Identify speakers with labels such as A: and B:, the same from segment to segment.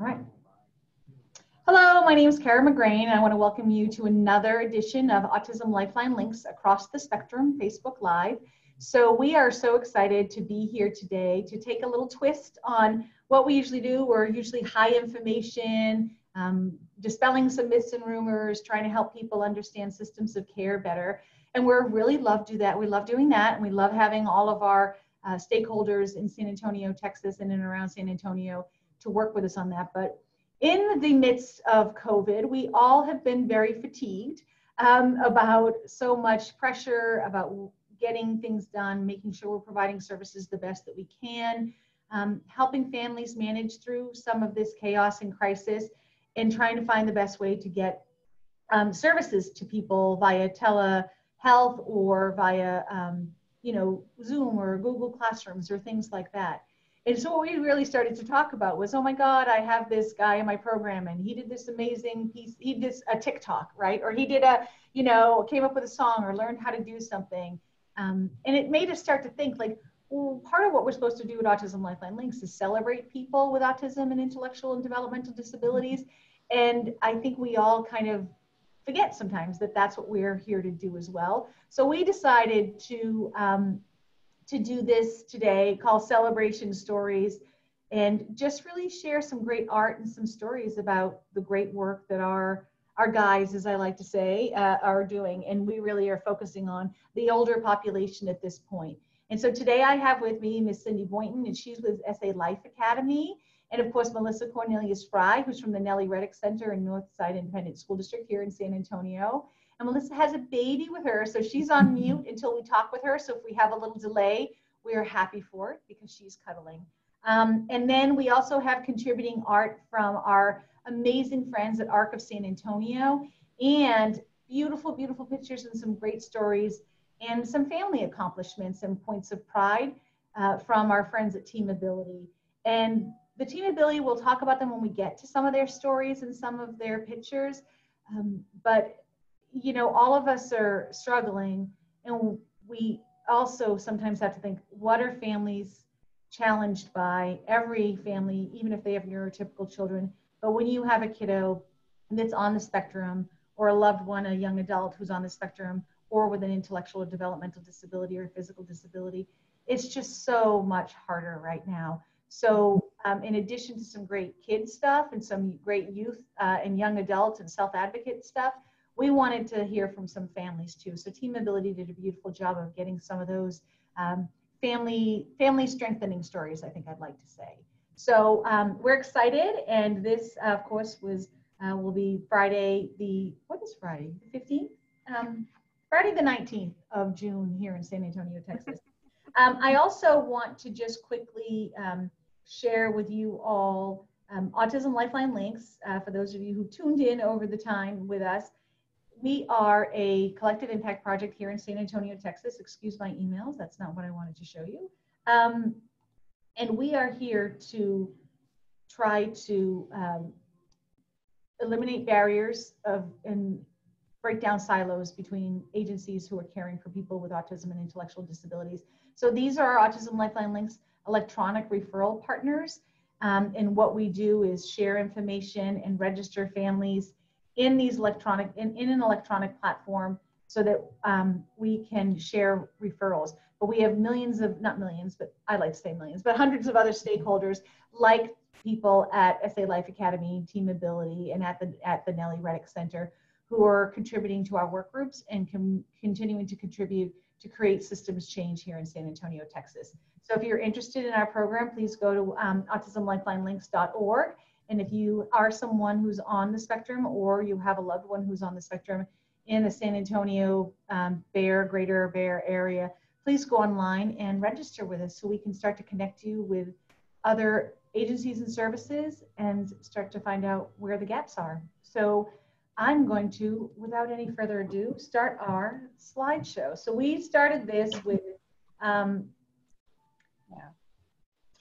A: All right. Hello, my name is Cara Magrane, I want to welcome you to another edition of Autism Lifeline Links Across the Spectrum Facebook Live. So we are so excited to be here today to take a little twist on what we usually do. We're usually high information, um, dispelling some myths and rumors, trying to help people understand systems of care better. And we're really love do that. We love doing that, and we love having all of our uh, stakeholders in San Antonio, Texas, and in and around San Antonio to work with us on that. But in the midst of COVID, we all have been very fatigued um, about so much pressure, about getting things done, making sure we're providing services the best that we can, um, helping families manage through some of this chaos and crisis, and trying to find the best way to get um, services to people via telehealth or via, um, you know, Zoom or Google Classrooms or things like that. And so what we really started to talk about was, oh my God, I have this guy in my program and he did this amazing piece. He did a TikTok, right? Or he did a, you know, came up with a song or learned how to do something. Um, and it made us start to think like, well, part of what we're supposed to do at Autism Lifeline Links is celebrate people with autism and intellectual and developmental disabilities. And I think we all kind of forget sometimes that that's what we're here to do as well. So we decided to um, to do this today called Celebration Stories and just really share some great art and some stories about the great work that our our guys, as I like to say, uh, are doing. And we really are focusing on the older population at this point. And so today I have with me Miss Cindy Boynton, and she's with SA Life Academy. And of course, Melissa Cornelius-Frye, who's from the Nellie Reddix Center in Northside Independent School District here in San Antonio. And Melissa has a baby with her, so she's on mute until we talk with her. So if we have a little delay, we are happy for it because she's cuddling. Um, and then we also have contributing art from our amazing friends at Arc of San Antonio and beautiful, beautiful pictures and some great stories and some family accomplishments and points of pride uh, from our friends at Team Ability. And the Team Ability, we'll talk about them when we get to some of their stories and some of their pictures. Um, but you know, all of us are struggling, and we also sometimes have to think what are families challenged by? Every family, even if they have neurotypical children, but when you have a kiddo that's on the spectrum, or a loved one, a young adult who's on the spectrum, or with an intellectual or developmental disability or physical disability, it's just so much harder right now. So, um, in addition to some great kid stuff and some great youth uh, and young adult and self advocate stuff, we wanted to hear from some families too. So Team Ability did a beautiful job of getting some of those um, family family strengthening stories. I think I'd like to say. So um, we're excited, and this, uh, of course, was uh, will be Friday the what is Friday the fifteenth. Um, Friday the 19th of June here in San Antonio, Texas. Um, I also want to just quickly um, share with you all um, Autism Lifeline links uh, for those of you who tuned in over the time with us we are a collective impact project here in San Antonio, Texas. Excuse my emails, that's not what I wanted to show you. Um, and we are here to try to um, eliminate barriers of and break down silos between agencies who are caring for people with autism and intellectual disabilities. So these are our Autism Lifeline Links electronic referral partners. Um, and what we do is share information and register families in these electronic in, in an electronic platform so that um, we can share referrals. But we have millions of not millions but i like to say millions but hundreds of other stakeholders like people at sa life academy team ability and at the at the nellie reddix center who are contributing to our work groups and com- continuing to contribute to create systems change here in san antonio texas. So if you're interested in our program please go to um, autismlifelinelinks.org and if you are someone who's on the spectrum or you have a loved one who's on the spectrum in the San Antonio um, Bexar, Greater Bexar area, please go online and register with us so we can start to connect you with other agencies and services and start to find out where the gaps are. So I'm going to, without any further ado, start our slideshow. So we started this with um,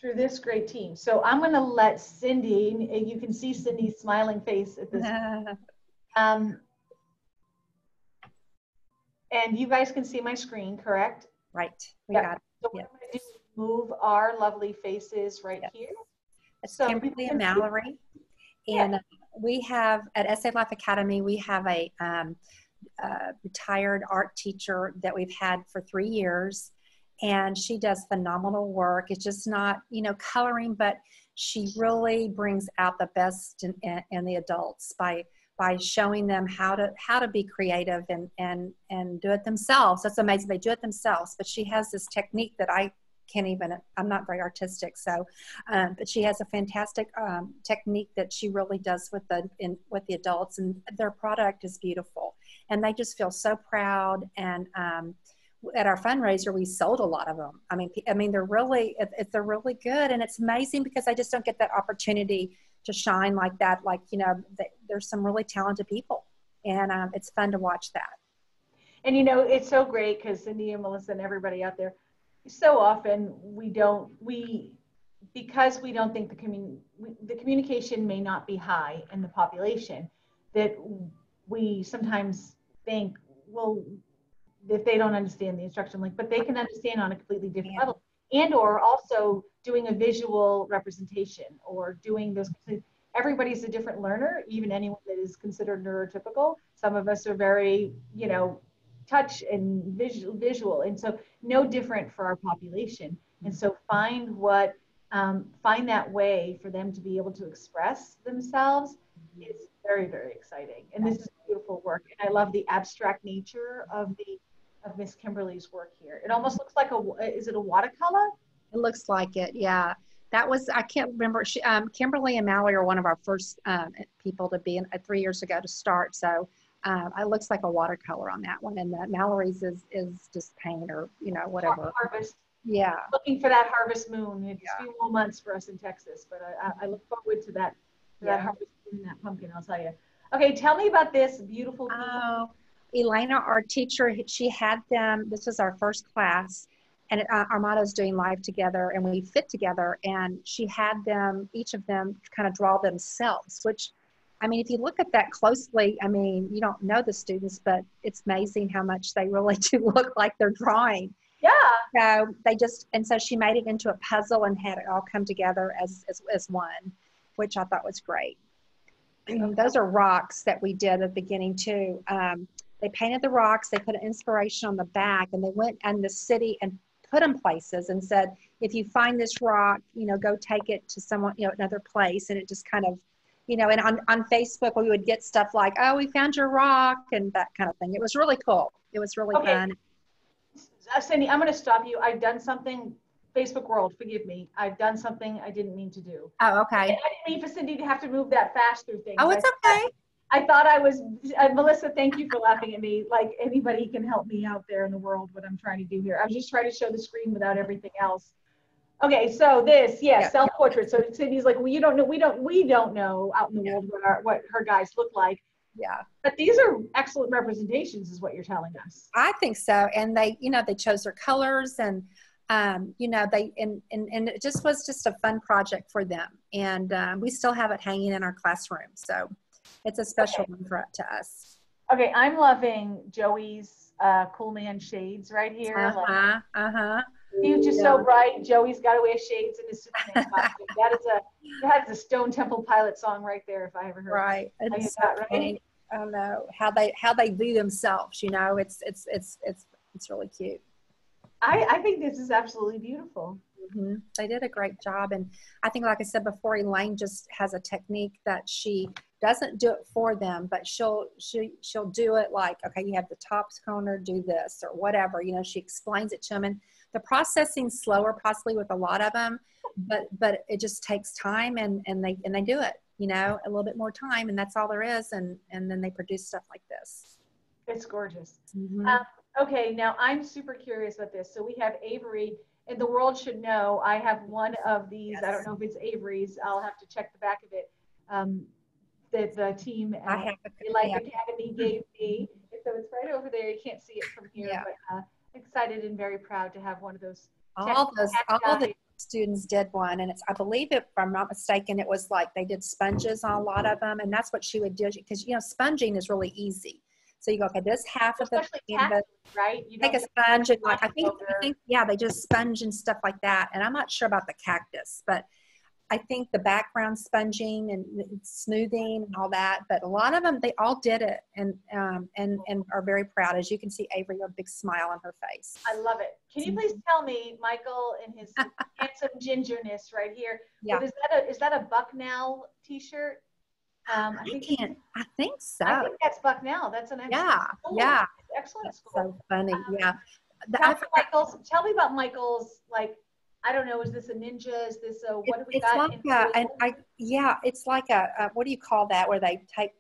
A: through this great team. So I'm going to let Cindy, you can see Cindy's smiling face at this. um, and you guys can see my screen, correct?
B: Right.
A: We yeah. got it. So what I'm going to do is move our lovely faces right yep. here.
B: It's so, Kimberly and Mallory. And yeah. we have at SA Life Academy, we have a um, uh, retired art teacher that we've had for three years. And she does phenomenal work. It's just not, you know, coloring, but she really brings out the best in, in, in the adults by by showing them how to how to be creative and and and do it themselves. That's amazing. They do it themselves. But she has this technique that I can't even. I'm not very artistic, so um, but she has a fantastic um, technique that she really does with the in with the adults, and their product is beautiful, and they just feel so proud and. Um, at our fundraiser, we sold a lot of them. I mean, I mean, they're really, they're really good, and it's amazing because I just don't get that opportunity to shine like that. Like, you know, there's some really talented people and um, it's fun to watch that.
A: And, you know, it's so great because Cindy and Melissa and everybody out there, so often we don't, we, because we don't think the, commun- the communication may not be high in the population, that we sometimes think, well, if they don't understand the instruction link, but they can understand on a completely different yeah. level. And or also doing a visual representation or doing those everybody's a different learner even anyone that is considered neurotypical. Some of us are very you know touch and visual visual and so no different for our population. And so find what um, find that way for them to be able to express themselves is very very exciting. And this is beautiful work. And i love the abstract nature of the of Miss Kimberly's work here. It almost looks like a, is it a watercolor?
B: It looks like it, yeah. That was, I can't remember, she, um, Kimberly and Mallory are one of our first um, people to be in uh, three years ago to start. So um, it looks like a watercolor on that one. And that Mallory's is, is just paint or, you know, whatever.
A: Harvest.
B: Yeah.
A: Looking for that harvest moon. It's yeah. a few more months for us in Texas, but I, I look forward to that, to yeah. that harvest moon and that pumpkin, I'll tell you. Okay, tell me about this beautiful.
B: Oh, Elena, our teacher, she had them, this was our first class, and uh, Armato's doing live together, and we fit together, and she had them, each of them, kind of draw themselves, which, I mean, if you look at that closely, I mean, you don't know the students, but it's amazing how much they really do look like they're drawing.
A: Yeah.
B: So they just, and so she made it into a puzzle and had it all come together as, as, as one, which I thought was great. And those are rocks that we did at the beginning too. Um, they painted the rocks, they put an inspiration on the back, and they went in the city and put them places and said, if you find this rock, you know, go take it to someone, you know, another place. And it just kind of, you know, and on, on Facebook, we would get stuff like, oh, we found your rock and that kind of thing. It was really cool. It was really okay. fun.
A: Uh, Cindy, I'm going to stop you. I've done something, Facebook world, forgive me. I've done something I didn't mean to do.
B: Oh, okay. I
A: didn't mean for Cindy to have to move that fast through things.
B: Oh, it's okay.
A: I thought I was, uh, Melissa, thank you for laughing at me. Like anybody can help me out there in the world, what I'm trying to do here. I was just trying to show the screen without everything else. Okay, so this, yeah, yeah. self-portrait. So Cindy's like, well, you don't know, we don't, we don't know out in the yeah. world what, our, what her guys look like.
B: Yeah.
A: But these are excellent representations is what you're telling us.
B: I think so. And they, you know, they chose their colors and, um, you know, they, and, and, and it just was just a fun project for them. And um, we still have it hanging in our classroom. So it's a special okay. one for to us.
A: Okay, I'm loving Joey's uh, Cool Man shades right here.
B: Uh huh. Uh huh.
A: He's just so bright. Joey's got to wear shades in his Superman costume. that is a that is a Stone Temple Pilot song right there. If I ever heard.
B: Right. It's so that, right? I don't know how they how they do themselves. You know, it's it's it's it's it's really cute.
A: I I think this is absolutely beautiful.
B: Mm-hmm. They did a great job, and I think, like I said before, Elaine just has a technique that she doesn't do it for them, but she'll she she'll do it like, okay, you have the top corner, do this or whatever. You know, she explains it to them, and the processing's slower, possibly with a lot of them, but but it just takes time, and and they and they do it. You know, a little bit more time, and that's all there is, and and then they produce stuff like this.
A: It's gorgeous. Mm-hmm. Um, okay, now I'm super curious about this. So we have Avery and the world should know I have one of these. Yes. I don't know if it's Avery's. I'll have to check the back of it. Um, that the team at I Life Academy gave me. So it's right over there. You can't see it from here, yeah. but uh, excited and very proud to have one of those.
B: All those, all the students did one, and it's I believe if I'm not mistaken, it was like they did sponges on a lot of them, and that's what she would do because you know sponging is really easy. So you go, okay, this half
A: Especially of the canvas,
B: right? You take a sponge and like I think, I think, yeah, they just sponge and stuff like that. And I'm not sure about the cactus, but I think the background sponging and smoothing and all that, but a lot of them they all did it and um, and and are very proud. As you can see, Avery a big smile on her face.
A: I love it. Can you please tell me, Michael, in his handsome gingerness right here? Yeah. Is that a is that a Bucknell T-shirt?
B: Um, I, I can't. I think so.
A: I think that's Bucknell. That's an
B: excellent. Yeah. School. Yeah.
A: Excellent
B: that's
A: school.
B: So funny. Um, yeah.
A: Michael's. Tell me about Michael's like I don't know, is this a ninja? Is this a, what do we
B: it's
A: got?
B: Like a, and I, yeah, it's like a, a, what do you call that? Where they take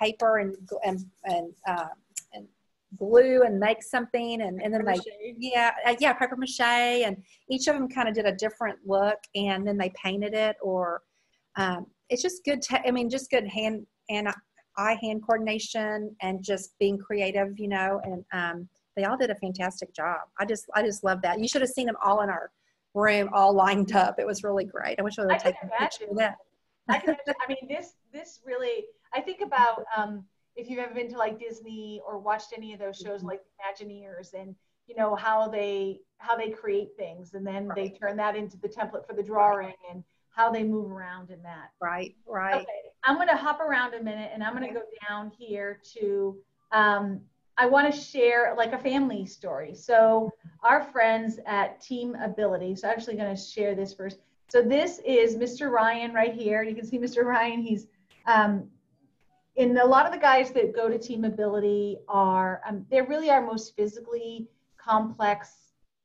B: paper and, and, and, uh, and glue and make something and, and then they, yeah, uh, yeah, paper mache. And each of them kind of did a different look and then they painted it or, um, it's just good. Te- I mean, just good hand and eye hand coordination and just being creative, you know, and, um, they all did a fantastic job. I just, I just love that. You should have seen them all in our room all lined up. It was really great. I wish I would have taken a picture of that.
A: I can imagine. I mean, this this really. I think about um, if you've ever been to like Disney or watched any of those shows mm-hmm. like Imagineers and you know how they how they create things and then right. they turn that into the template for the drawing and how they move around in that.
B: Right, right. Okay,
A: I'm going to hop around a minute and I'm going to go down here to um, I want to share like a family story. So our friends at Team Ability. So I'm actually going to share this first. So this is Mr. Ryan right here. You can see Mr. Ryan. He's um, in a lot of the guys that go to Team Ability are um, they really are most physically complex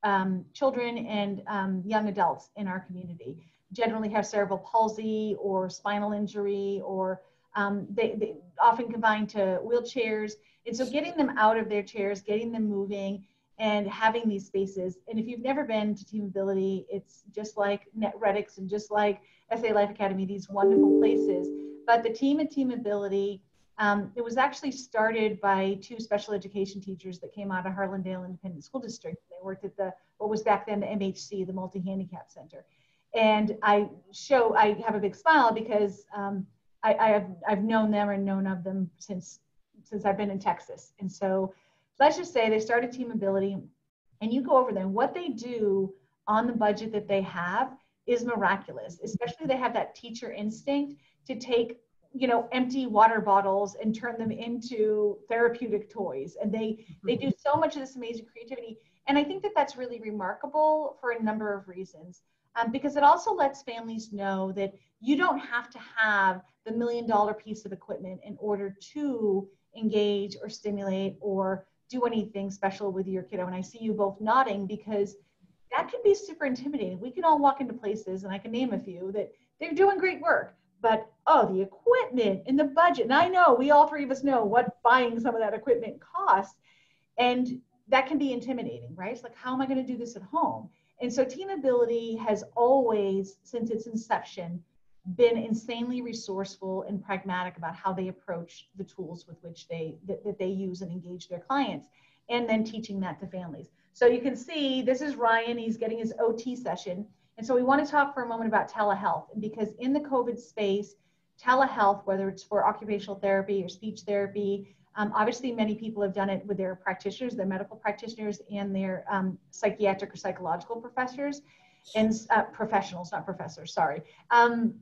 A: um, children and um, young adults in our community. Generally have cerebral palsy or spinal injury, or um, they, they often combine to wheelchairs and so getting them out of their chairs, getting them moving, and having these spaces. And if you've never been to Team Ability, it's just like Nellie Reddix and just like SA Life Academy, these wonderful places. But the team at Team Ability, um, it was actually started by two special education teachers that came out of Harlandale Independent School District. They worked at the what was back then the MHC, the Multi Handicap Center. And I show I have a big smile because um, I, I have I've known them and known of them since since I've been in Texas. And so let's just say they started Team Ability and you go over them. What they do on the budget that they have is miraculous, especially they have that teacher instinct to take you know empty water bottles and turn them into therapeutic toys and they they do so much of this amazing creativity and i think that that's really remarkable for a number of reasons um, because it also lets families know that you don't have to have the million dollar piece of equipment in order to engage or stimulate or do anything special with your kiddo. And I see you both nodding because that can be super intimidating. We can all walk into places, and I can name a few that they're doing great work, but oh, the equipment and the budget. And I know we all three of us know what buying some of that equipment costs. And that can be intimidating, right? It's like, how am I going to do this at home? And so Team Ability has always, since its inception, been insanely resourceful and pragmatic about how they approach the tools with which they that, that they use and engage their clients and then teaching that to families. So you can see this is ryan he's getting his ot session. And so we want to talk for a moment about telehealth because in the covid space telehealth whether it's for occupational therapy or speech therapy um, obviously many people have done it with their practitioners their medical practitioners and their um, psychiatric or psychological professors and uh, professionals not professors sorry. Um,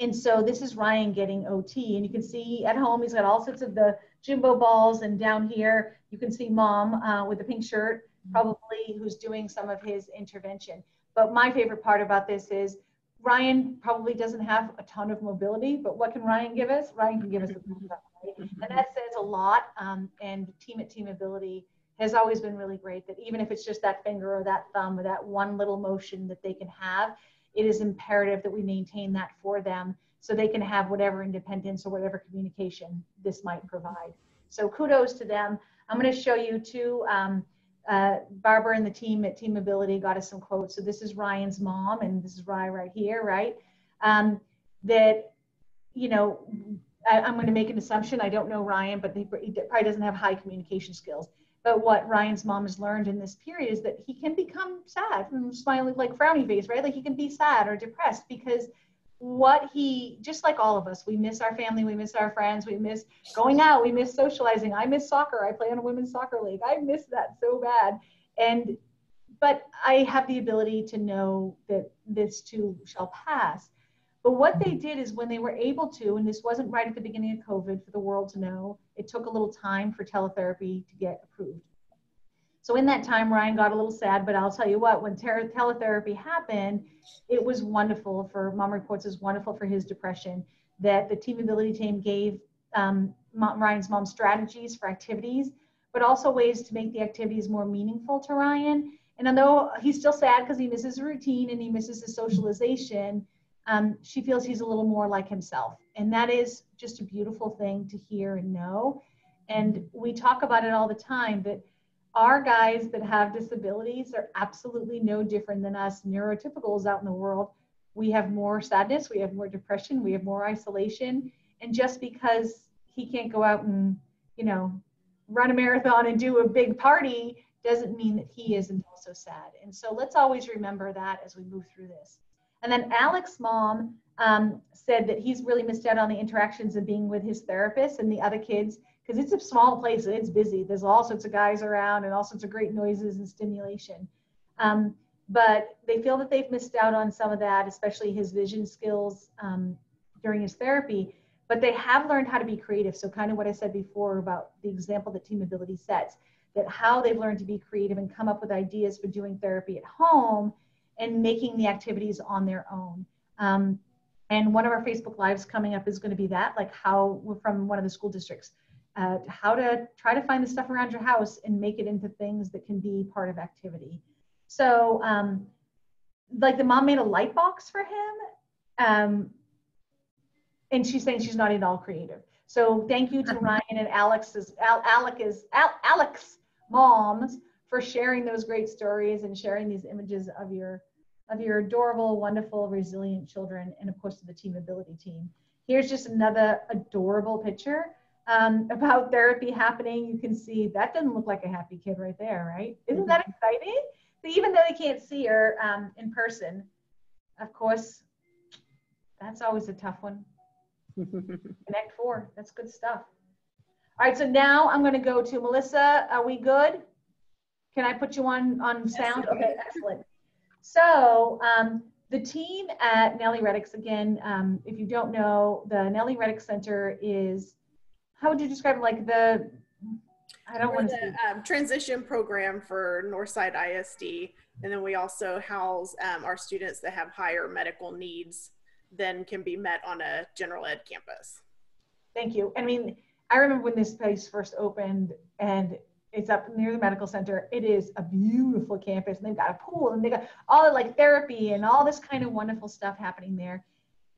A: and so this is Ryan getting OT. And you can see at home, he's got all sorts of the jumbo balls. And down here, you can see mom uh, with the pink shirt, probably who's doing some of his intervention. But my favorite part about this is Ryan probably doesn't have a ton of mobility, but what can Ryan give us? Ryan can give us a thumbs up, right? And that says a lot. Um, and Team at Team Ability has always been really great that even if it's just that finger or that thumb or that one little motion that they can have, it is imperative that we maintain that for them so they can have whatever independence or whatever communication this might provide. So kudos to them. I'm going to show you two. Um, uh, Barbara and the team at Team Ability got us some quotes. So this is Ryan's mom, and this is Ryan right here, right? Um, that, you know, I, am going to make an assumption. I don't know Ryan, but he, he probably doesn't have high communication skills. What Ryan's mom has learned in this period is that he can become sad and smiling like frowny face, right? Like he can be sad or depressed because what he just like all of us we miss our family we miss our friends we miss going out we miss socializing. I miss soccer. I play on a women's soccer league. I miss that so bad. And but i have the ability to know that this too shall pass. But what they did is when they were able to, and this wasn't right at the beginning of COVID for the world to know, it took a little time for teletherapy to get approved. So in that time, Ryan got a little sad, but I'll tell you what, when ter- teletherapy happened, it was wonderful for Mom Reports, was wonderful for his depression that the Team Ability team gave um, Ryan's mom strategies for activities, but also ways to make the activities more meaningful to Ryan. And although he's still sad because he misses routine and he misses his socialization, um, she feels he's a little more like himself. And that is just a beautiful thing to hear and know. And we talk about it all the time that our guys that have disabilities are absolutely no different than us neurotypicals out in the world. We have more sadness, we have more depression, we have more isolation. And just because he can't go out and, you know, run a marathon and do a big party doesn't mean that he isn't also sad. And so let's always remember that as we move through this. And then Alex's mom um, said that he's really missed out on the interactions of being with his therapist and the other kids because it's a small place and it's busy. There's all sorts of guys around and all sorts of great noises and stimulation. Um, but they feel that they've missed out on some of that, especially his vision skills um, during his therapy. But they have learned how to be creative. So, kind of what I said before about the example that Team Ability sets, that how they've learned to be creative and come up with ideas for doing therapy at home and making the activities on their own. Um, and one of our Facebook Lives coming up is going to be that, like how we're from one of the school districts uh, how to try to find the stuff around your house and make it into things that can be part of activity. So, um, like the mom made a light box for him, um, and she's saying she's not at all creative. So, thank you to Ryan and Alex's Al, Alex's Al, Alex moms for sharing those great stories and sharing these images of your of your adorable, wonderful, resilient children, and of course to the Team Ability team. Here's just another adorable picture um, about therapy happening, you can see that doesn't look like a happy kid right there, right? Isn't that mm-hmm. exciting? So even though they can't see her um, in person, of course, that's always a tough one. Connect four, that's good stuff. All right, so now I'm going to go to Melissa. Are we good? Can I put you on on sound? Yes, okay, excellent. So um, the team at Nellie Reddix, again, um, if you don't know, the Nellie Reddick Center is how would you describe it? Like the, I don't want to
C: um, transition program for Northside ISD. And then we also house um, our students that have higher medical needs than can be met on a general ed campus.
A: Thank you. I mean, I remember when this place first opened and it's up near the medical center. It is a beautiful campus and they've got a pool and they got all like therapy and all this kind of wonderful stuff happening there.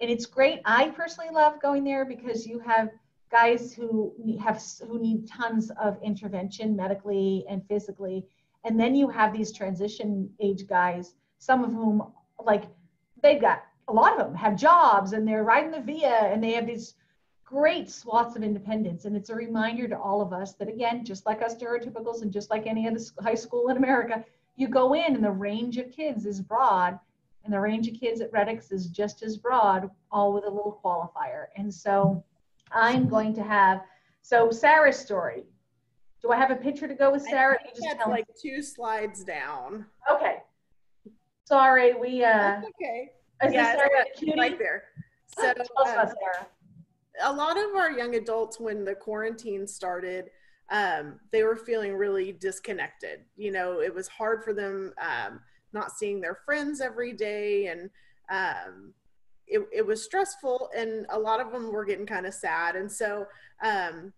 A: And it's great. I personally love going there because you have guys who have who need tons of intervention medically and physically and then you have these transition age guys some of whom like they've got a lot of them have jobs and they're riding the via and they have these great swaths of independence and it's a reminder to all of us that again just like us stereotypicals and just like any other high school in america you go in and the range of kids is broad and the range of kids at Reddix is just as broad all with a little qualifier and so I'm going to have, so Sarah's story. Do I have a picture to go with Sarah?
C: I think that's like two slides down.
A: Okay. Sorry, we, uh.
C: That's okay. Is yeah, Sarah right there. So, um, Sarah. A lot of our young adults, when the quarantine started, um, they were feeling really disconnected. You know, it was hard for them um, not seeing their friends every day and um, it, it was stressful and a lot of them were getting kind of sad and so um,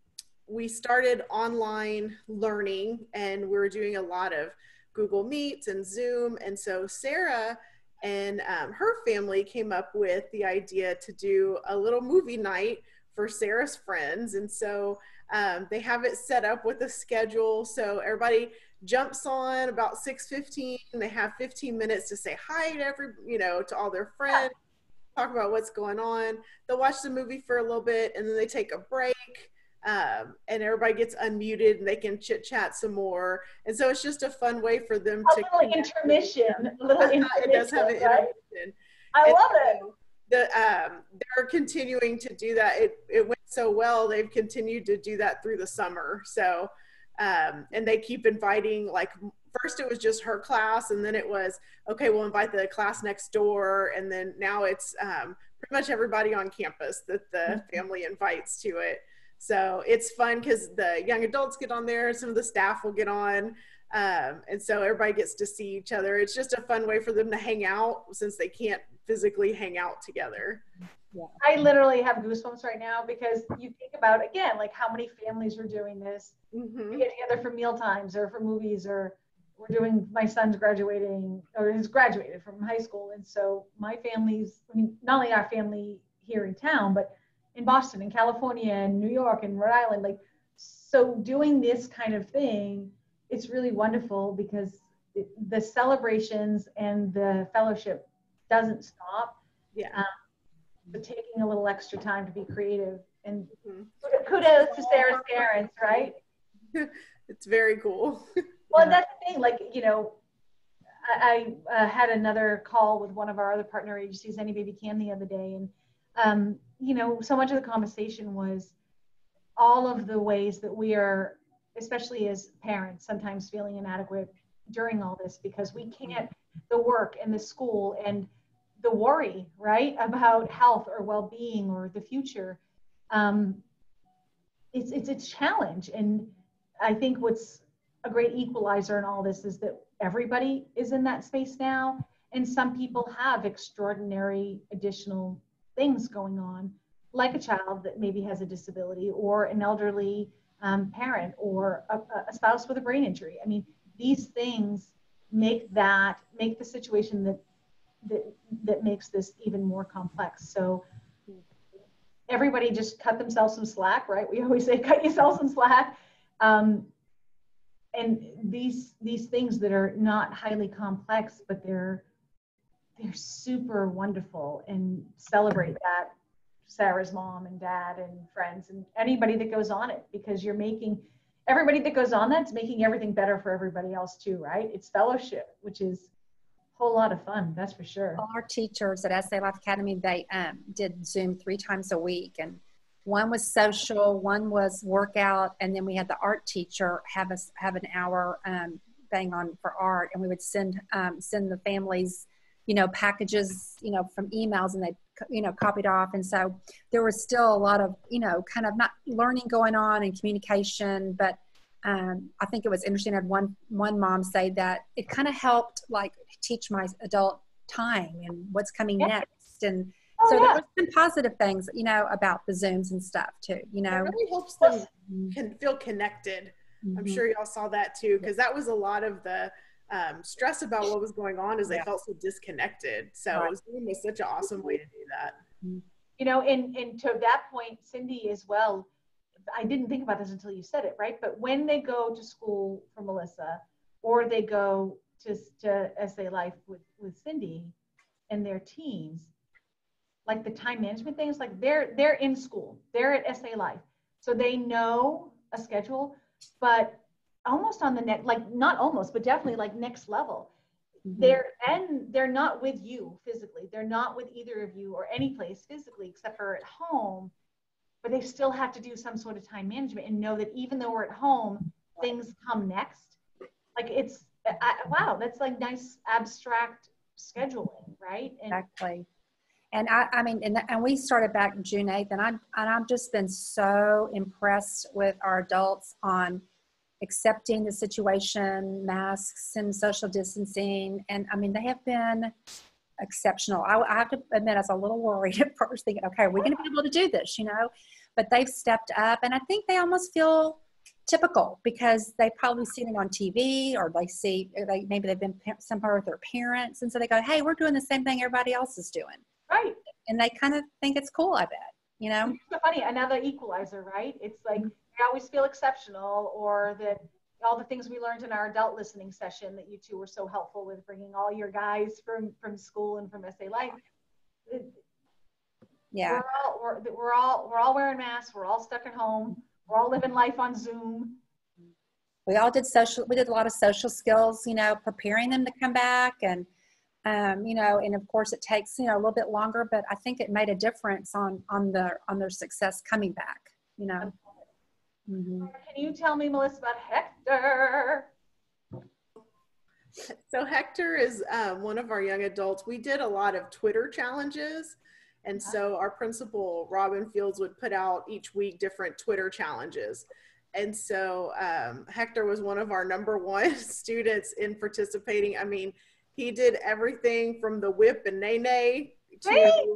C: we started online learning and we were doing a lot of google meets and zoom and so sarah and um, her family came up with the idea to do a little movie night for sarah's friends and so um, they have it set up with a schedule so everybody jumps on about 6.15 they have 15 minutes to say hi to every you know to all their friends talk about what's going on. They'll watch the movie for a little bit and then they take a break. Um, and everybody gets unmuted and they can chit chat some more. And so it's just a fun way for them
A: a
C: to.
A: Little intermission. A little intermission.
C: it does have an right? intermission.
A: I and love it.
C: The, um, they're continuing to do that. It, it went so well. They've continued to do that through the summer. So, um, and they keep inviting like first it was just her class and then it was okay we'll invite the class next door and then now it's um, pretty much everybody on campus that the mm-hmm. family invites to it. So it's fun because the young adults get on there, some of the staff will get on. Um, and so everybody gets to see each other. It's just a fun way for them to hang out since they can't physically hang out together.
A: Yeah. I literally have goosebumps right now because you think about again, like how many families are doing this. Mm-hmm. get together for meal times or for movies or we're doing my son's graduating or has graduated from high school. And so my family's I mean, not only our family here in town, but in Boston and California and New York and Rhode Island, like so doing this kind of thing, it's really wonderful because it, the celebrations and the fellowship doesn't stop.
C: Yeah. Um,
A: but taking a little extra time to be creative and mm-hmm. kudos to Sarah's parents, right?
C: it's very cool.
A: well, that's the thing. Like, you know, I, I uh, had another call with one of our other partner agencies, Any Baby Can, the other day, and um, you know, so much of the conversation was all of the ways that we are, especially as parents, sometimes feeling inadequate during all this because we can't the work and the school and the worry, right, about health or well-being or the future. Um, it's it's a challenge, and I think what's a great equalizer in all this is that everybody is in that space now, and some people have extraordinary additional things going on, like a child that maybe has a disability or an elderly um, parent or a, a spouse with a brain injury. I mean, these things make that make the situation that that that makes this even more complex. So everybody just cut themselves some slack, right? We always say cut yourself some slack. Um, and these these things that are not highly complex, but they're they're super wonderful and celebrate that Sarah's mom and dad and friends and anybody that goes on it because you're making everybody that goes on that's making everything better for everybody else too, right? It's fellowship, which is a whole lot of fun, that's for sure.
B: Our teachers at SA Life Academy, they um, did Zoom three times a week and one was social, one was workout, and then we had the art teacher have us have an hour um, thing on for art, and we would send um, send the families you know, packages, you know, from emails and they, you know, copied off. And so there was still a lot of, you know, kind of not learning going on and communication. But um, I think it was interesting. I had one, one mom say that it kind of helped like teach my adult time and what's coming yeah. next. And oh, so yeah. there was some positive things, you know, about the Zooms and stuff too, you know.
C: It really helps them can feel connected. Mm-hmm. I'm sure y'all saw that too, because that was a lot of the, um, stress about what was going on as they felt so disconnected. So right. Zoom was such an awesome way to do that.
A: Mm-hmm. You know, and, and to that point, Cindy as well, I didn't think about this until you said it, right? But when they go to school for Melissa or they go to, to SA Life with, with Cindy and their teens, like the time management things, like they're they're in school, they're at SA Life. So they know a schedule, but almost on the next like not almost but definitely like next level. Mm-hmm. they're and they're not with you physically. They're not with either of you or any place physically except for at home but they still have to do some sort of time management and know that even though we're at home things come next. Like it's I, wow that's like nice abstract scheduling right?
B: And, exactly. And I, I mean, and, and we started back June 8th, and I and I've just been so impressed with our adults on accepting the situation, masks and social distancing. And I mean, they have been exceptional. I, I have to admit, I was a little worried at first, thinking, okay, are we going to be able to do this, you know? But they've stepped up, and I think they almost feel typical because they've probably seen it on TV or they see, they, maybe they've been somewhere with their parents. And so they go, hey, we're doing the same thing everybody else is doing.
A: Right.
B: And they kind of think it's cool, I bet, you know?
A: It's so funny, another equalizer, right? It's like, always feel exceptional or that all the things we learned in our adult listening session that you two were so helpful with bringing all your guys from from school and from SA Life.
B: Yeah,
A: we're all we're, we're all we're all wearing masks. We're all stuck at home. We're all living life on Zoom.
B: We all did social. We did a lot of social skills. You know, preparing them to come back, and um, you know, and of course, it takes you know a little bit longer, but I think it made a difference on on their on their success coming back. You know.
A: Mm-hmm. Can you tell me, Melissa, about Hector?
C: So Hector is um, one of our young adults. We did a lot of Twitter challenges, And so our principal, Robin Fields, would put out each week different Twitter challenges. And so um, Hector was one of our number one students in participating. I mean, he did everything from the whip and nae nae to, hey.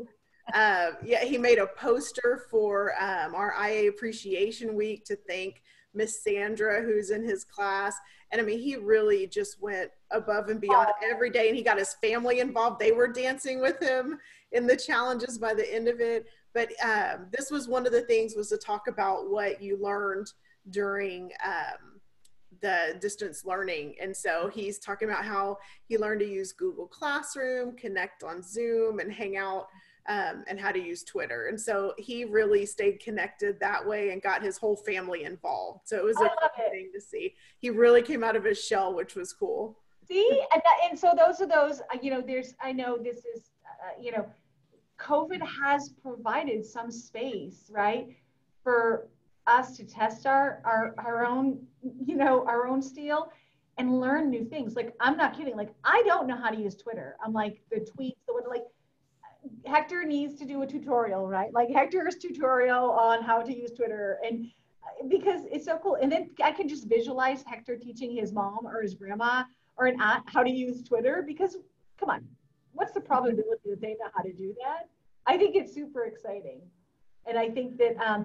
C: Uh, yeah, he made a poster for um, our IA Appreciation Week to thank Miss Sandra, who's in his class. And I mean, he really just went above and beyond every day. And he got his family involved. They were dancing with him in the challenges by the end of it. But um, this was one of the things was to talk about what you learned during um, the distance learning. And so he's talking about how he learned to use Google Classroom, connect on Zoom, and hang out um, and how to use Twitter. And so he really stayed connected that way and got his whole family involved. So it was a cool thing to see. He really came out of his shell, which was cool.
A: See, and, that, and so those are those, uh, you know, there's, I know this is, uh, you know, COVID has provided some space, right, for us to test our, our, our own, you know, our own steel and learn new things. Like, I'm not kidding. Like, I don't know how to use Twitter. I'm like, the tweets, the what, like, Hector needs to do a tutorial, right? Like Hector's tutorial on how to use Twitter. And uh, because it's so cool. And then I can just visualize Hector teaching his mom or his grandma or an aunt how to use Twitter because come on, what's the probability that they know how to do that? I think it's super exciting. And I think that, um,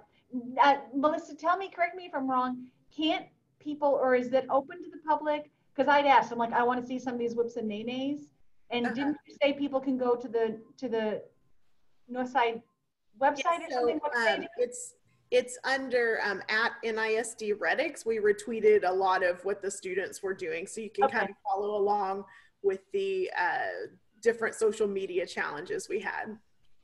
A: uh, Melissa, tell me, correct me if I'm wrong, can't people, or is it open to the public? Because I'd ask, I'm like, I want to see some of these whips and naes. And uh-huh. didn't you say people can go to the to the Northside website yes, or something?
C: So, um, it's it's under um, at NISD Reddix. We retweeted a lot of what the students were doing, so you can okay. kind of follow along with the uh, different social media challenges we had.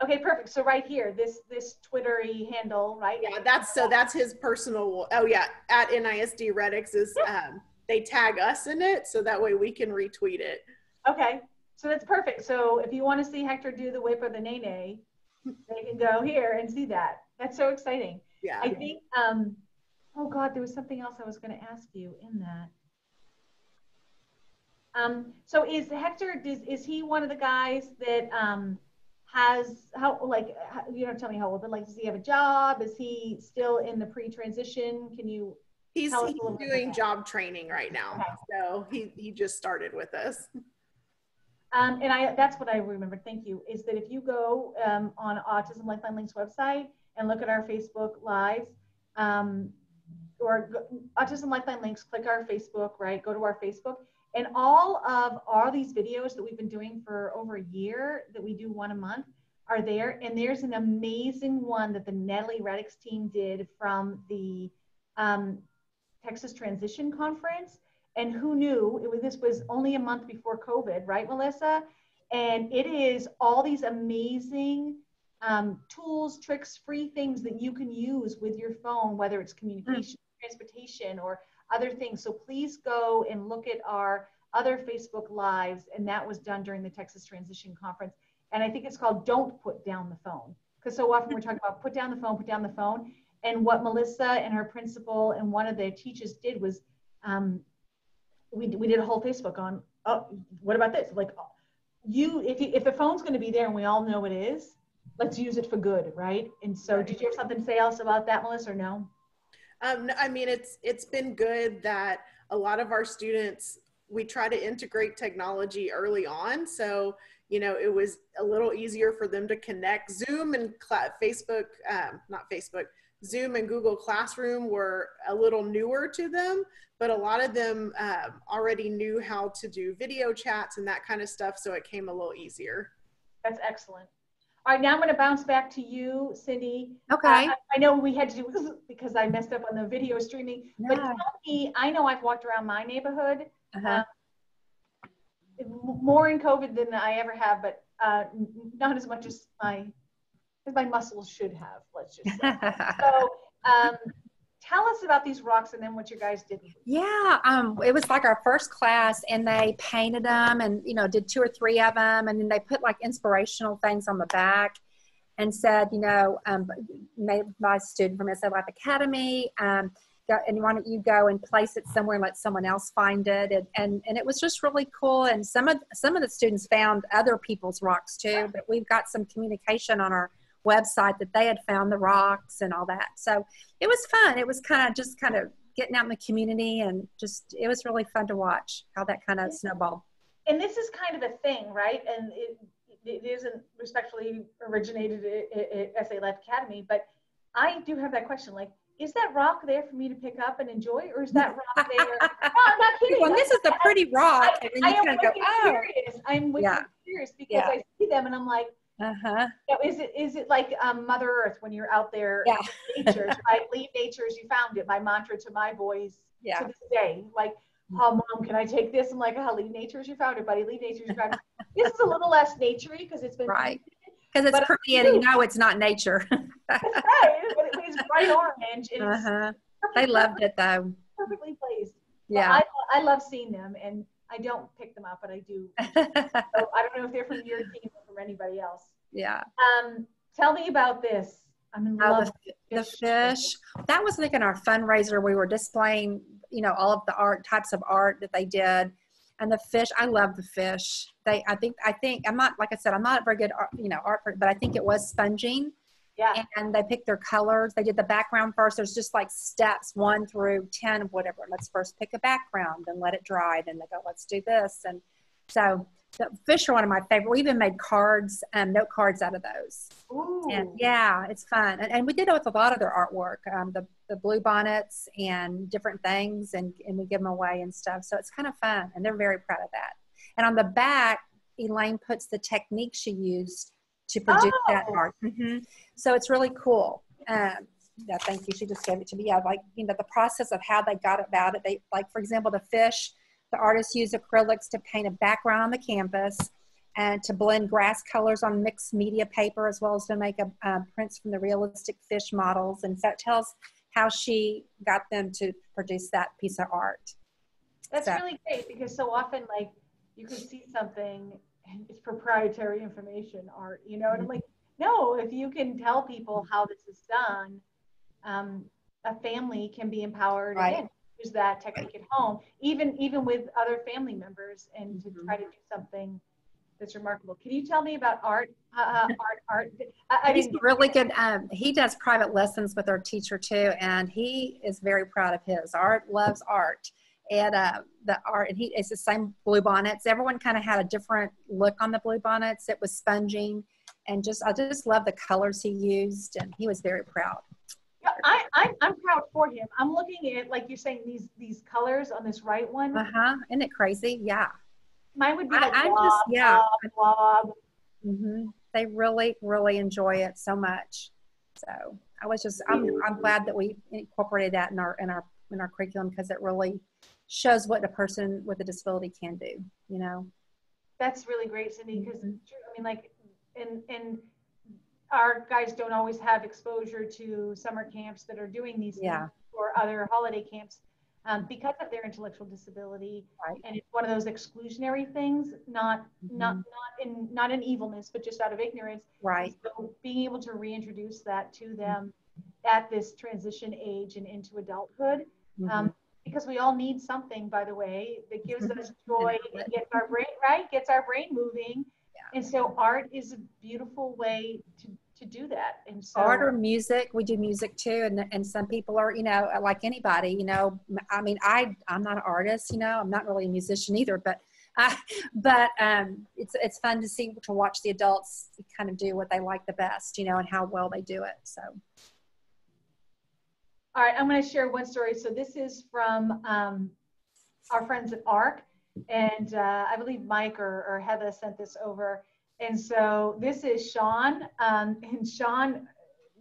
A: Okay, perfect. So right here, this this Twittery handle, right?
C: Yeah, that's so that's his personal. Oh yeah, at NISD Reddix is um, they tag us in it, so that way we can retweet it.
A: Okay, so that's perfect. So if you want to see Hector do the whip or the nae nae, they can go here and see that. That's so exciting.
C: Yeah.
A: I think. Um, oh God, there was something else I was going to ask you in that. Um, so is Hector? Is is he one of the guys that? Um, has how like you don't tell me how old, but like does he have a job? Is he still in the pre-transition? Can you?
C: He's, he's doing job training right now, okay. so he he just started with us.
A: Um, and I that's what I remember. Thank you. Is that if you go um, on Autism Lifeline Links website and look at our Facebook lives, um, or go, Autism Lifeline Links, click our Facebook, right? Go to our Facebook and all of all these videos that we've been doing for over a year that we do one a month are there. And there's an amazing one that the Natalie Reddix team did from the um, Texas Transition Conference. And who knew it was, this was only a month before COVID, right, Melissa? And it is all these amazing um, tools, tricks, free things that you can use with your phone, whether it's communication, mm. transportation, or other things. So please go and look at our other Facebook Lives, and that was done during the Texas Transition Conference. And I think it's called Don't Put Down the Phone. Because so often we're talking about put down the phone, put down the phone. And what Melissa and her principal and one of the teachers did was um, we, we did a whole Facebook on, oh, what about this? Like, you, if, you, if the phone's going to be there and we all know it is, let's use it for good, right? And so, did you have something to say else about that, Melissa, or no?
C: Um, I mean, it's it's been good that a lot of our students we try to integrate technology early on. So you know, it was a little easier for them to connect. Zoom and Facebook, um, not Facebook, Zoom and Google Classroom were a little newer to them, but a lot of them um, already knew how to do video chats and that kind of stuff. So it came a little easier.
A: That's excellent. All right, now I'm going to bounce back to you, Cindy.
B: Okay. Uh, I,
A: I, know we had to do because I messed up on the video streaming, yeah. but tell me, I know I've walked around my neighborhood uh-huh. uh, more in COVID than I ever have, but uh, not as much as my my muscles should have. Let's just say. so. Um, tell us about these rocks and then what you guys did
B: yeah um, it was like our first class and they painted them and you know did two or three of them and then they put like inspirational things on the back and said you know um, my, my student from SA Life Academy um, go and why don't you go and place it somewhere and let someone else find it and, and and it was just really cool and some of some of the students found other people's rocks too but we've got some communication on our website that they had found the rocks and all that so it was fun it was kind of just kind of getting out in the community and just it was really fun to watch how that kind of snowballed
A: and this is kind of a thing right and it, it isn't respectfully originated at SA Life Academy, but I do have that question. Like, is that rock there for me to pick up and enjoy, or is that rock there? no, I'm not kidding.
B: Well, this is a pretty rock,
A: I, and then you kind of go, oh. Curious. I'm yeah. curious because yeah. I see them and I'm like, uh-huh. You know, is it is it like um, Mother Earth when you're out there
B: yeah.
A: right? Leave nature as you found it. My mantra to my boys
B: yeah.
A: to this day. Like, oh mom, can I take this? I'm like, oh, leave nature as you found it, buddy. Leave nature as you found it. this is a little less naturey because it's been
B: right because it's pretty and you know it's not nature.
A: That's right. It was bright orange. And
B: uh-huh. They loved it though.
A: Perfectly placed.
B: Yeah.
A: I, I love seeing them and I don't pick them up, but I do. so I don't know if they're from your team or from anybody else.
B: Yeah.
A: Um, tell me about this. I'm in
B: oh,
A: love
B: the, the fish. That was like in our fundraiser. We were displaying, you know, all of the art types of art that they did and the fish i love the fish they i think i think i'm not like i said i'm not a very good art, you know art but i think it was sponging
A: yeah
B: and they picked their colors they did the background first there's just like steps one through 10 of whatever let's first pick a background and let it dry then they go let's do this and so the fish are one of my favorite. We even made cards, um, note cards out of those.
A: Ooh.
B: And yeah, it's fun. And, and we did it with a lot of their artwork, um, the, the blue bonnets and different things, and, and we give them away and stuff. So it's kind of fun, and they're very proud of that. And on the back, Elaine puts the technique she used to produce oh. that art. Mm-hmm. So it's really cool. Um, yeah, thank you. She just gave it to me. Yeah, like you know the process of how they got about it. They like, for example, the fish the artists used acrylics to paint a background on the canvas and to blend grass colors on mixed media paper as well as to make a, uh, prints from the realistic fish models. And so it tells how she got them to produce that piece of art.
A: That's so. really great because so often like you can see something it's proprietary information art, you know, and I'm like, no, if you can tell people how this is done, um, a family can be empowered
B: right.
A: again use that technique at home, even even with other family members, and to
B: Mm-hmm.
A: try to do something that's remarkable. Can you tell me about art? Uh, uh, art, art. I, I
B: He's really good. Um, he does private lessons with our teacher too, and he is very proud of his. Art loves art, and uh, the art, and he it's the same blue bonnets. Everyone kind of had a different look on the blue bonnets. It was sponging, and just I just love the colors he used, and he was very proud.
A: Yeah, I, I, I'm proud for him. I'm looking at like you're saying these these colors on this right one.
B: Uh huh. Isn't it crazy? Yeah.
A: Mine would be
B: I-
A: like
B: I'm
A: blob,
B: just- yeah.
A: blob, blob.
B: hmm They really, really enjoy it so much. So I was just, I'm, I'm glad that we incorporated that in our, in our, in our curriculum because it really shows what a person with a disability can do, you know?
A: That's really great, Cindy. Because
B: Mhm.
A: I mean, like, and and our guys don't always have exposure to summer camps that are doing these
B: Yeah.
A: things or other holiday camps um, because of their intellectual disability.
B: Right.
A: And it's one of those exclusionary things, not not
B: Mhm.
A: not in not in evilness, but just out of ignorance.
B: Right.
A: So being able to reintroduce that to them at this transition age and into adulthood,
B: Mhm.
A: um, because we all need something, by the way, that gives us joy and gets our brain right, gets our brain moving. And so art is a beautiful way to, to do that. And so
B: art or music we do music too and, and some people are you know like anybody you know i mean i i'm not an artist you know i'm not really a musician either but uh, but um, it's it's fun to see to watch the adults kind of do what they like the best you know and how well they do it so
A: All right, I'm going to share one story. So this is from um, our friends at ARC, and uh, I believe Mike or, or Heather sent this over. And so this is Sean, um, and Sean,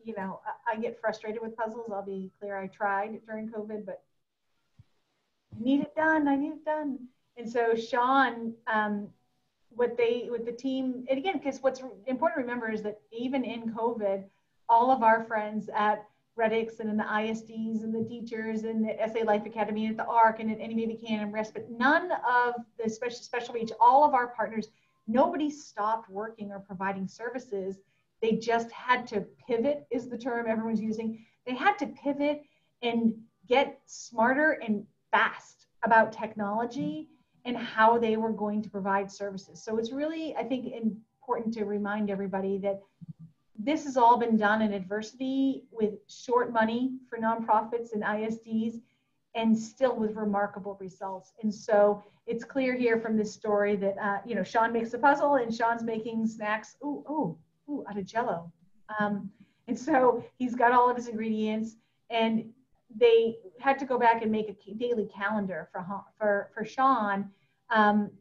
A: you know, I, I get frustrated with puzzles. I'll be clear. I tried during COVID, but I need it done. I need it done. And so Sean, um, what they, with the team, and again, because what's important to remember is that even in COVID, all of our friends at Reddix and in the ISDs and the teachers and the SA Life Academy and at the ARC and at Any Baby Can and REST, but none of the special, special reach, all of our partners, nobody stopped working or providing services. They just had to pivot, is the term everyone's using. They had to pivot and get smarter and fast about technology and how they were going to provide services. So it's really, I think, important to remind everybody that this has all been done in adversity with short money for nonprofits and ISDs and still with remarkable results. And so it's clear here from this story that, uh, you know, Sean makes a puzzle and Sean's making snacks, ooh, ooh, ooh, out of jello. Um, and so he's got all of his ingredients and they had to go back and make a daily calendar for, for, for Sean um,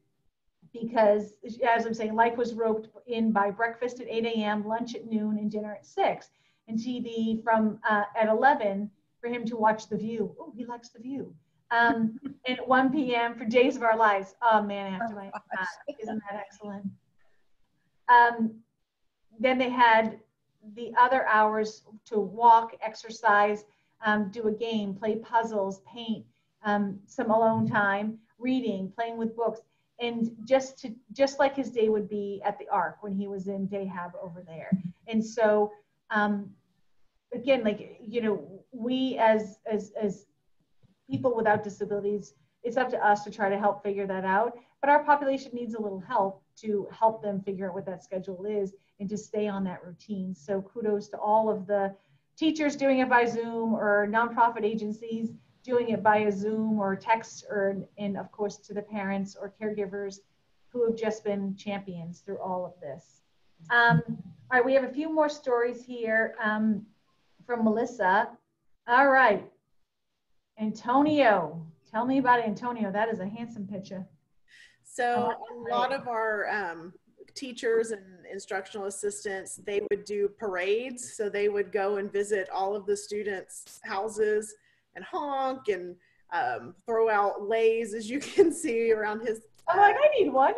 A: because as I'm saying, life was roped in by breakfast at 8 a.m., lunch at noon, and dinner at 6, and TV from uh, at 11 for him to watch The View. Oh, he likes The View. Um, and at 1 p.m. for Days of Our Lives. Oh man, after my uh, isn't that excellent? Um, then they had the other hours to walk, exercise, um, do a game, play puzzles, paint, um, some alone time, reading, playing with books, and just to just like his day would be at the ARC when he was in Dayhab over there. And so um, again, like you know, we as as as people without disabilities, it's up to us to try to help figure that out. But our population needs a little help to help them figure out what that schedule is and to stay on that routine. So kudos to all of the teachers doing it by Zoom or nonprofit agencies doing it by a Zoom or text or and of course to the parents or caregivers who have just been champions through all of this. Um, all right, we have a few more stories here um, from Melissa. All right, Antonio, tell me about Antonio. That is a handsome picture.
C: So a lot of our um, teachers and instructional assistants, they would do parades. So they would go and visit all of the students' houses and honk and um, throw out lays, as you can see around his.
A: I'm like, I need one.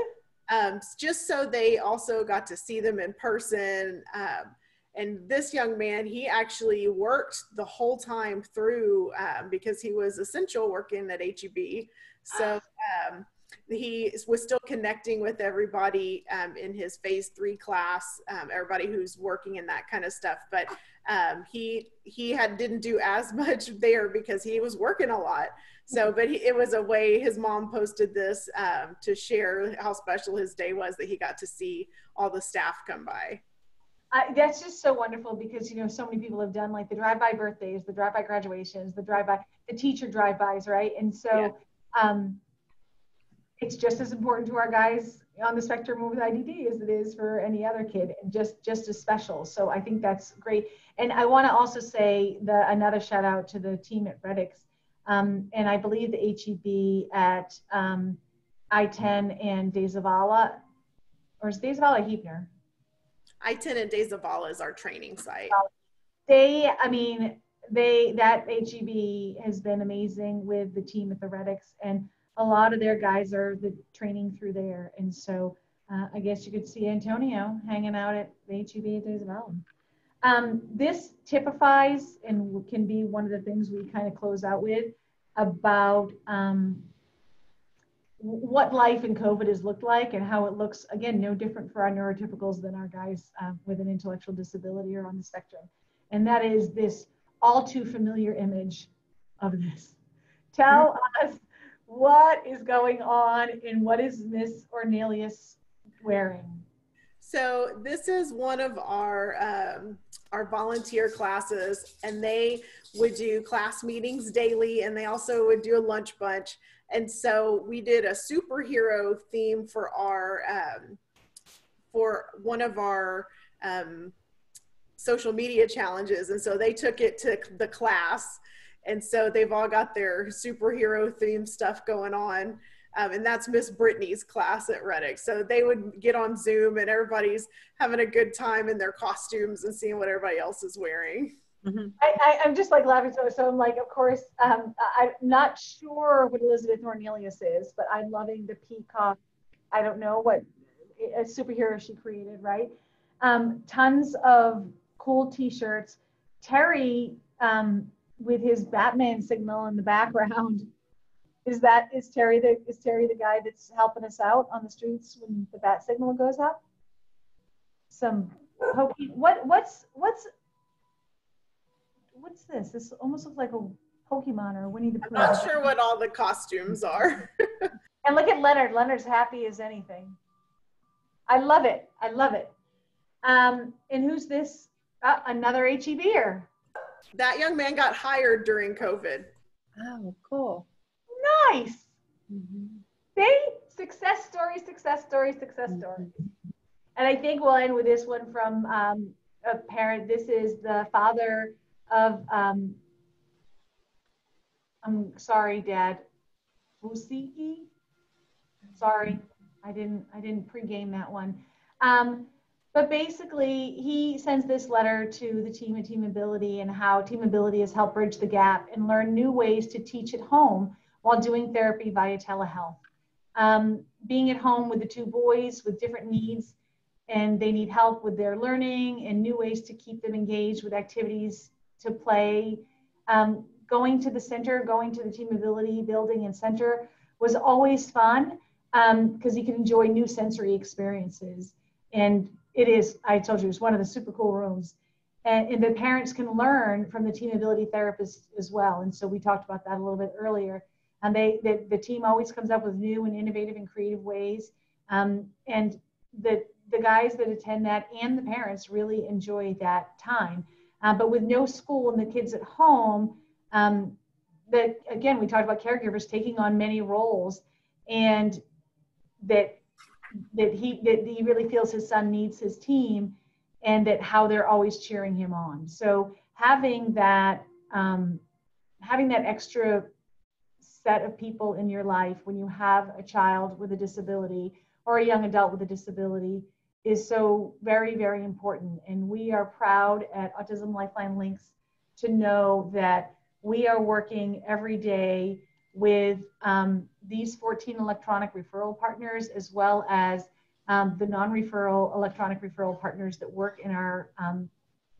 C: Um, just so they also got to see them in person. Um, and this young man, he actually worked the whole time through um, because he was essential working at HEB. So um, he was still connecting with everybody um, in his phase three class, um, everybody who's working in that kind of stuff. But um, he he had didn't do as much there because he was working a lot. So, but he, it was a way his mom posted this um, to share how special his day was that he got to see all the staff come by.
A: I, that's just so wonderful because you know so many people have done like the drive-by birthdays, the drive-by graduations, the drive-by, the teacher drive-bys, right? And so yeah. um, it's just as important to our guys on the spectrum with IDD as it is for any other kid, and just just as special. So I think that's great. And I want to also say the another shout out to the team at Reddix, um, and I believe the HEB at um, I-10 and De Zavala, or is De Zavala
C: I-10 and De Zavala is our training site.
A: They, I mean, they that HEB has been amazing with the team at the Reddix, and a lot of their guys are the training through there. And so uh, I guess you could see Antonio hanging out at the HEB at De Zavala. Um, this typifies and can be one of the things we kind of close out with about um, what life in COVID has looked like and how it looks, again, no different for our neurotypicals than our guys uh, with an intellectual disability or on the spectrum. And that is this all too familiar image of this. Tell mm-hmm. us what is going on and what is Miss Cornelius wearing?
C: So this is one of our um, our volunteer classes, and they would do class meetings daily, and they also would do a lunch bunch. And so we did a superhero theme for our um, for one of our um, social media challenges, and so they took it to the class, and so they've all got their superhero theme stuff going on. Um, and that's Miss Brittany's class at Reddix. So they would get on Zoom and everybody's having a good time in their costumes and seeing what everybody else is wearing.
A: Mm-hmm. I, am just like laughing. So, so I'm like, of course, um, I'm not sure what Elizabeth Cornelius is, but I'm loving the peacock. I don't know what a superhero she created, right? Um, tons of cool T-shirts. Terry um, with his Batman signal in the background. Is that is Terry the is Terry the guy that's helping us out on the streets when the bat signal goes up? Some hokey what what's what's what's this? This almost looks like a Pokemon or Winnie the Pooh.
C: I'm not sure what all the costumes are.
A: and look at Leonard. Leonard's happy as anything. I love it. I love it. Um, and who's this? Uh, another HEBer.
C: That young man got hired during COVID.
B: Oh, cool.
A: Nice. Mm-hmm. See? Success story, success story, success mm-hmm. story. And I think we'll end with this one from um, a parent. This is the father of, um, I'm sorry, Dad, Busiki. Sorry, I didn't, I didn't pregame that one. Um, but basically, he sends this letter to the team at Team Ability and how Team Ability has helped bridge the gap and learn new ways to teach at home while doing therapy via telehealth. Um, being at home with the two boys with different needs, and they need help with their learning and new ways to keep them engaged with activities to play. Um, going to the center, going to the Team Ability building and center was always fun because um, you can enjoy new sensory experiences. And it is, I told you, it's one of the super cool rooms. And, and the parents can learn from the Team Ability therapists as well. And so we talked about that a little bit earlier. And they, the, the team always comes up with new and innovative and creative ways. Um, and the, the guys that attend that and the parents really enjoy that time. Uh, but with no school and the kids at home, um, that again, we talked about caregivers taking on many roles and that that he that he really feels his son needs his team and that how they're always cheering him on. So having that um, having that extra set of people in your life when you have a child with a disability or a young adult with a disability is so very, very important. And we are proud at Autism Lifeline Links to know that we are working every day with um, these 14 electronic referral partners as well as um, the non-referral electronic referral partners that work in our um,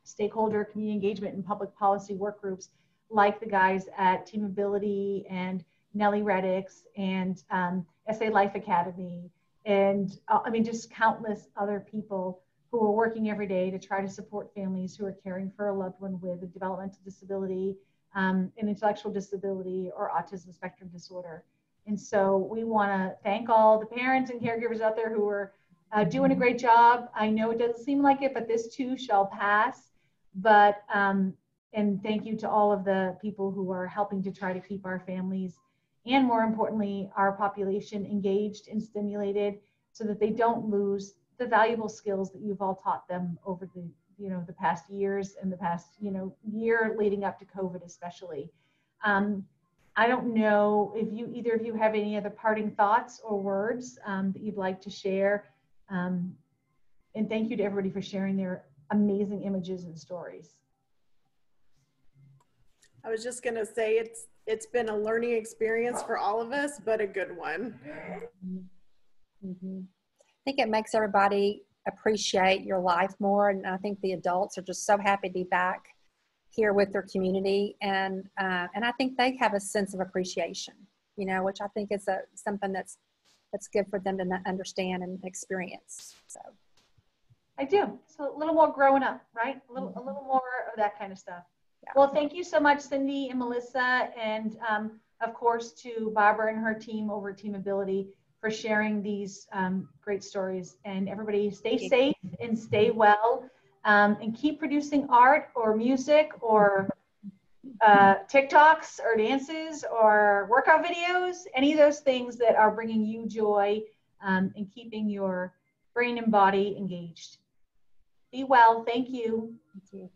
A: stakeholder community engagement and public policy work groups like the guys at Team Ability and Nellie Reddix and um, SA Life Academy, and uh, I mean, just countless other people who are working every day to try to support families who are caring for a loved one with a developmental disability, um, an intellectual disability, or autism spectrum disorder. And so we want to thank all the parents and caregivers out there who are uh, doing a great job. I know it doesn't seem like it, but this too shall pass. But um, and thank you to all of the people who are helping to try to keep our families and more importantly, our population engaged and stimulated so that they don't lose the valuable skills that you've all taught them over the you know the past years and the past you know year leading up to COVID especially. Um, I don't know if you either of you have any other parting thoughts or words um, that you'd like to share. Um, and thank you to everybody for sharing their amazing images and stories.
C: I was just gonna say it's it's been a learning experience for all of us, but a good one.
B: Mm-hmm. I think it makes everybody appreciate your life more, and I think the adults are just so happy to be back here with their community, and uh, and I think they have a sense of appreciation, you know, which I think is a something that's that's good for them to understand and experience. So.
A: I do. So a little more growing up, right? A little, a little more of that kind of stuff. Well, thank you so much, Cindy and Melissa, and um, of course to Barbara and her team over Team Ability for sharing these um, great stories. And everybody stay safe and stay well um, and keep producing art or music or uh, TikToks or dances or workout videos, any of those things that are bringing you joy um, and keeping your brain and body engaged. Be well. Thank you.
B: Thank you.